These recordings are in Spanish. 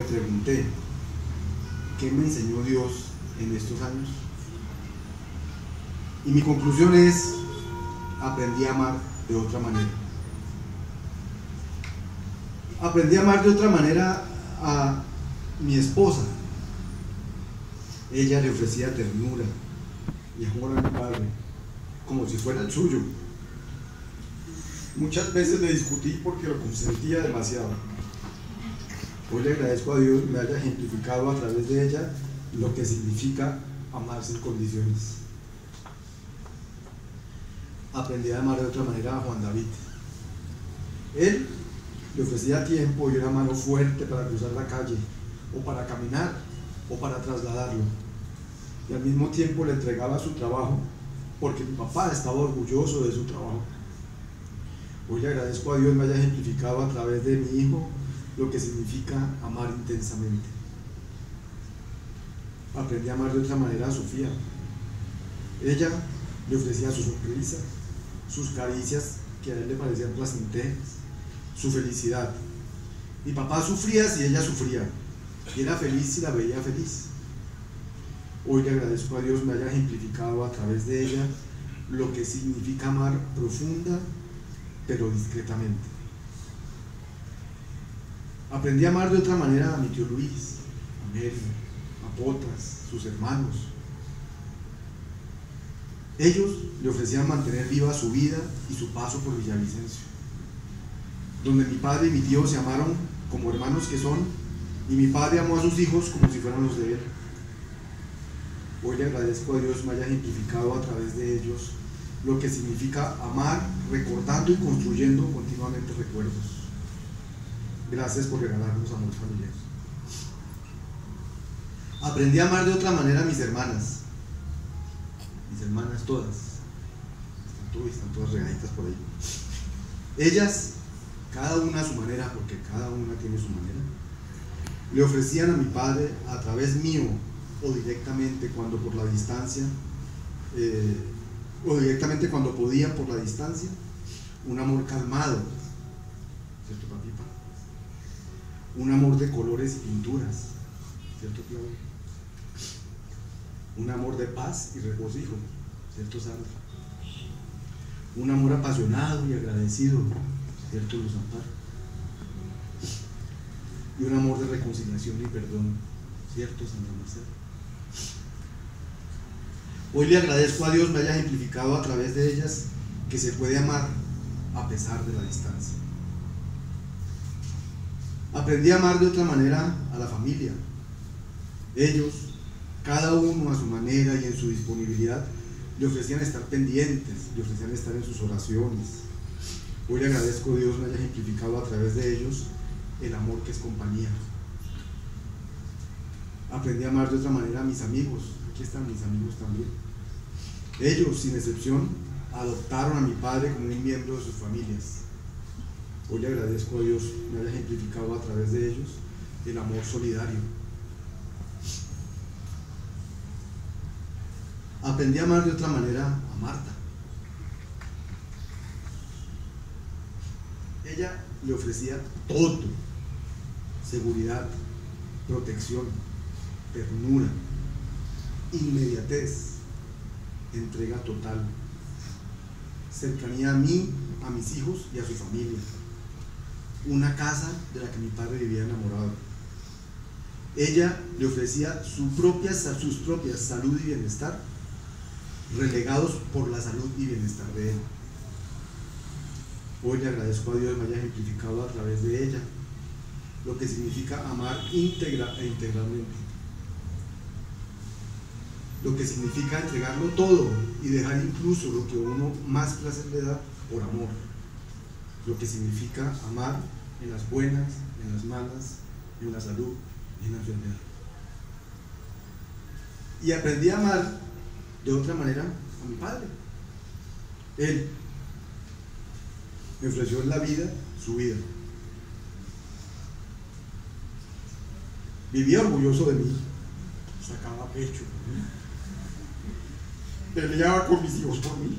Me pregunté, ¿qué me enseñó Dios en estos años? Y mi conclusión es, aprendí a amar de otra manera. Aprendí a amar de otra manera a mi esposa. Ella le ofrecía ternura y amor a mi padre, como si fuera el suyo. Muchas veces le discutí porque lo consentía demasiado. Hoy le agradezco a Dios que me haya ejemplificado a través de ella lo que significa amar sin condiciones. Aprendí a amar de otra manera a Juan David. Él le ofrecía tiempo y una mano fuerte para cruzar la calle, o para caminar, o para trasladarlo. Y al mismo tiempo le entregaba su trabajo, porque mi papá estaba orgulloso de su trabajo. Hoy le agradezco a Dios me haya ejemplificado a través de mi hijo lo que significa amar intensamente. Aprendí a amar de otra manera a Sofía. Ella le ofrecía su sonrisa, sus caricias que a él le parecían placenteras, su felicidad. Mi papá sufría si ella sufría, y era feliz si la veía feliz. Hoy le agradezco a Dios me haya ejemplificado a través de ella lo que significa amar profunda pero discretamente. Aprendí a amar de otra manera a mi tío Luis, a Mary, a Potas, sus hermanos. Ellos le ofrecían mantener viva su vida y su paso por Villavicencio, donde mi padre y mi tío se amaron como hermanos que son, y mi padre amó a sus hijos como si fueran los de él. Hoy le agradezco a Dios me haya ejemplificado a través de ellos lo que significa amar, recordando y construyendo continuamente recuerdos. Gracias por regalarnos amor familiar. Aprendí a amar de otra manera a mis hermanas. Mis hermanas todas. Están todas, están todas regaditas por ahí. Ellas, cada una a su manera, porque cada una tiene su manera, le ofrecían a mi padre a través mío o directamente cuando por la distancia eh, o directamente cuando podían por la distancia, un amor calmado, ¿cierto, papipa? Un amor de colores y pinturas, ¿cierto, Claudio? Un amor de paz y regocijo, ¿cierto, Sandra? Un amor apasionado y agradecido, ¿cierto, Luz Amparo? Y un amor de reconciliación y perdón, ¿cierto, Sandra Marcela? Hoy le agradezco a Dios me haya ejemplificado a través de ellas que se puede amar a pesar de la distancia. Aprendí a amar de otra manera a la familia. Ellos, cada uno a su manera y en su disponibilidad, le ofrecían estar pendientes, le ofrecían estar en sus oraciones. Hoy le agradezco a Dios me haya ejemplificado a través de ellos el amor que es compañía. Aprendí a amar de otra manera a mis amigos. Aquí están mis amigos también. Ellos, sin excepción, adoptaron a mi padre como un miembro de sus familias. Hoy le agradezco a Dios me haya ejemplificado a través de ellos el amor solidario. Aprendí a amar de otra manera a Marta. Ella le ofrecía todo, seguridad, protección, ternura, inmediatez, entrega total, cercanía a mí, a mis hijos y a su familia, una casa de la que mi padre vivía enamorado. Ella le ofrecía su propia, sus propias salud y bienestar, relegados por la salud y bienestar de él. Hoy le agradezco a Dios que me haya ejemplificado a través de ella lo que significa amar íntegra e integralmente lo que significa entregarlo todo y dejar incluso lo que uno más placer le da por amor, lo que significa amar en las buenas, en las malas, en la salud y en la enfermedad. Y aprendí a amar de otra manera a mi padre. Él me ofreció en la vida su vida. Vivía orgulloso de mí, sacaba pecho peleaba con mis hijos por mí,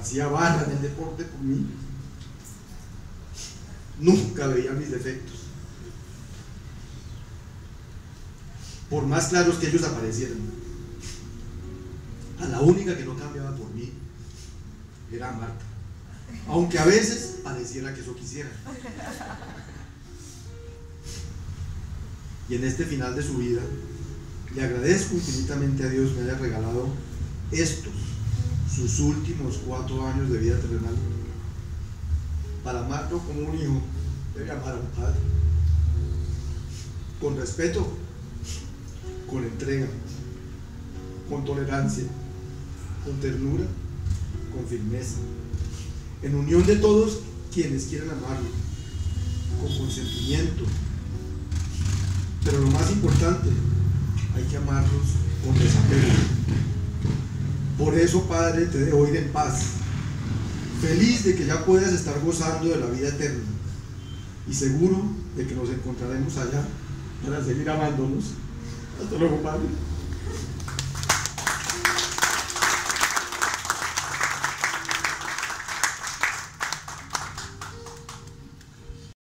hacía barra en el deporte por mí, nunca veía mis defectos, por más claros que ellos aparecieran. A la única que no cambiaba por mí era Marta. Aunque a veces pareciera que eso quisiera. Y en este final de su vida, le agradezco infinitamente a Dios me haya regalado estos, sus últimos cuatro años de vida terrenal, para amarlo como un hijo debe amar a un padre, con respeto, con entrega, con tolerancia, con ternura, con firmeza, en unión de todos quienes quieran amarlo, con consentimiento. Pero lo más importante, hay que amarlos con desapego. Por eso, Padre, te dejo ir en paz, feliz de que ya puedas estar gozando de la vida eterna y seguro de que nos encontraremos allá para seguir amándonos. Hasta luego, Padre.